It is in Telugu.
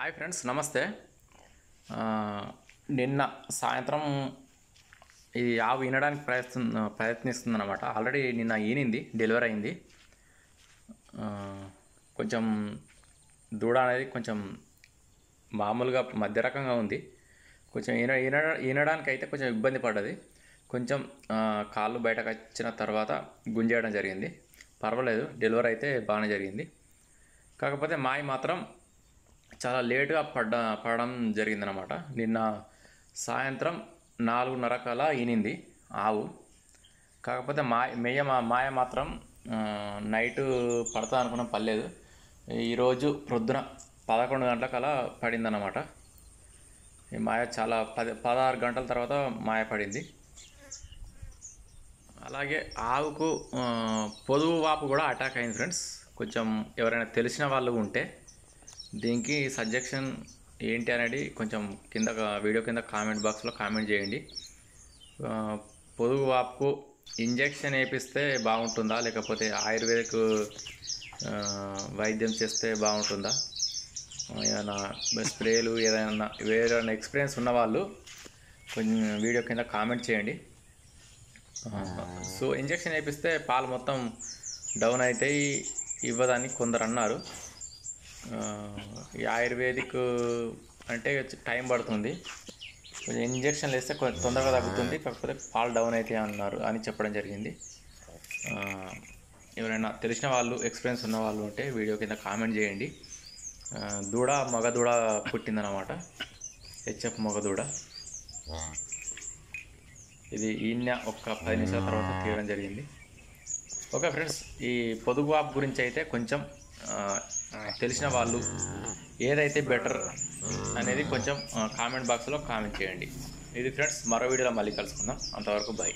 హాయ్ ఫ్రెండ్స్ నమస్తే. నిన్న సాయంత్రం ఈ ఆవు వినడానికి ప్రయత్న ప్రయత్నిస్తుందన్నమాట. ఆల్రెడీ నిన్న ఈనింది డెలివరీ అయింది. కొంచెం దూడ అనేది కొంచెం మామూలుగా మధ్య రకంగా ఉంది. కొంచెం ఈన ఈన ఈనడానికి అయితే కొంచెం ఇబ్బంది పడ్డది. కొంచెం కాళ్ళు బయటకు వచ్చిన తర్వాత గుంజేయడం జరిగింది. పర్వాలేదు డెలివరీ అయితే బాగానే జరిగింది. కాకపోతే మాయ మాత్రం చాలా లేటుగా పడ్డ పడడం జరిగిందనమాట నిన్న సాయంత్రం నాలుగున్నర కల ఈనింది ఆవు. కాకపోతే మా మేయ మా మాయ మాత్రం నైట్ పడతా అనుకున్నాం పర్లేదు. ఈరోజు ప్రొద్దున పదకొండు గంటలకలా పడిందన్నమాట. ఈ మాయ చాలా పది పదహారు గంటల తర్వాత మాయ పడింది. అలాగే ఆవుకు పొదువు వాపు కూడా అటాక్ అయింది ఫ్రెండ్స్. కొంచెం ఎవరైనా తెలిసిన వాళ్ళు ఉంటే దీనికి సజెషన్ ఏంటి అనేది కొంచెం కింద వీడియో కింద కామెంట్ బాక్స్లో కామెంట్ చేయండి. పొదుగు వాపుకు ఇంజెక్షన్ వేపిస్తే బాగుంటుందా? లేకపోతే ఆయుర్వేదిక్ వైద్యం చేస్తే బాగుంటుందా? ఏదైనా స్ప్రేలు ఏదైనా వేరే ఎక్స్పీరియన్స్ ఉన్న వాళ్ళు కొంచెం వీడియో కింద కామెంట్ చేయండి. సో ఇంజెక్షన్ వేపిస్తే పాలు మొత్తం డౌన్ అవుతాయి ఇవ్వదని కొందరు అన్నారు. ఈ ఆయుర్వేదిక్ అంటే టైం పడుతుంది. కొంచెం ఇంజెక్షన్లు వేస్తే కొంచెం తొందరగా తగ్గుతుంది కాకపోతే పాలు డౌన్ అవుతాయి అన్నారు అని చెప్పడం జరిగింది. ఎవరైనా తెలిసిన వాళ్ళు ఎక్స్పీరియన్స్ ఉన్న వాళ్ళు ఉంటే వీడియో కింద కామెంట్ చేయండి. దూడ మగ దూడ పుట్టిందనమాట హెచ్ఎఫ్ మగ దూడ. ఇది ఈయన ఒక్క పది నిమిషాల తర్వాత తీయడం జరిగింది. ఓకే ఫ్రెండ్స్ ఈ పొదుగు యాప్ గురించి అయితే కొంచెం తెలిసిన వాళ్ళు ఏదైతే బెటర్ అనేది కొంచెం కామెంట్ బాక్స్లో కామెంట్ చేయండి. ఇది ఫ్రెండ్స్ మరో వీడియోలో మళ్ళీ కలుసుకుందాం. అంతవరకు బాయ్